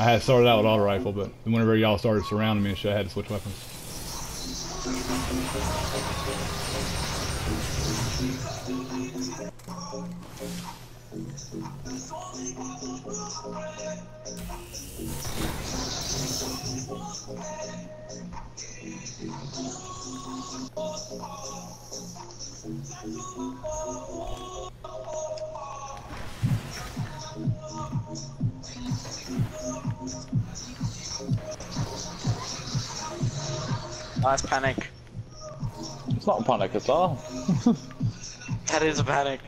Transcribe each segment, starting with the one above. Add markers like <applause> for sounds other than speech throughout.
I had started out with auto rifle, but whenever y'all started surrounding me and shit, I had to switch weapons. Nice panic. It's not a panic at all. <laughs> That is a panic.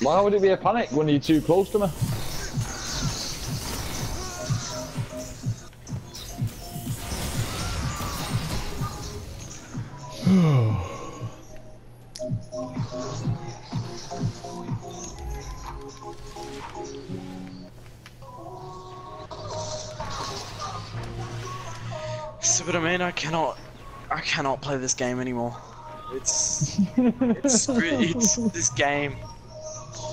Why would it be a panic when you're too close to me? So, but I mean, I cannot, I cannot play this game anymore. It's, <laughs> it's, it's this game.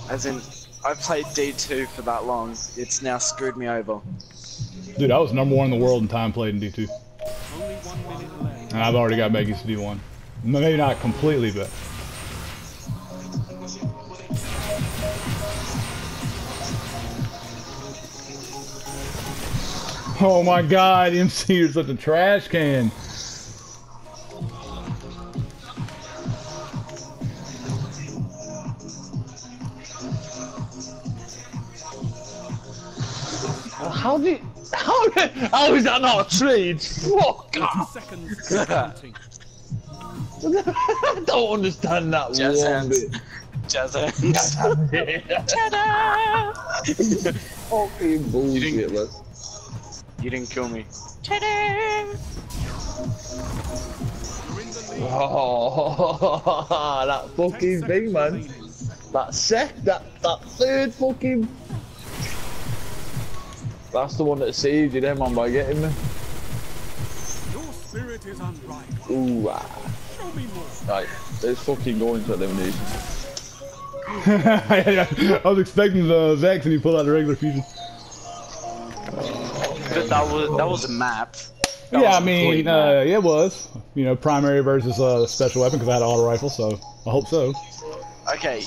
As in, I've played D2 for that long. It's now screwed me over. Dude, I was number one in the world in time played in D2. And I've already got Maggie's to D1. Maybe not completely, but. Oh my god, MC, you're such a trash can. How did? How? How is that not a trade? Fuck off! I <laughs> don't understand that Jazz one hands. bit. Jazz hands. <laughs> Fucking bullshit, man. You didn't kill me. Oh, <laughs> that fucking thing, man. That sec, that that third fucking. That's the one that saved you, then, man, by getting me. Your spirit is unrivaled. Ooh, ah. Show me more. Right, let's fucking go into elimination. <laughs> I was expecting the Vex and he pulled out the regular fusion. But that was that was a map. That yeah, I mean, uh, map. it was. You know, primary versus uh, special weapon because I had an auto rifle, so I hope so. Okay,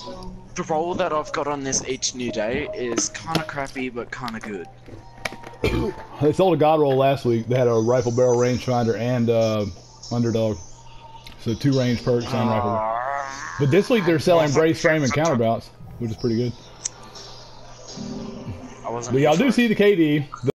the roll that I've got on this each new day is kind of crappy but kind of good. <coughs> They sold a god roll last week. They had a rifle barrel rangefinder and uh, underdog. So two range perks and rifle. But this week they're selling brace frame and counterbalance, which is pretty good. I wasn't. But y'all do see the KD.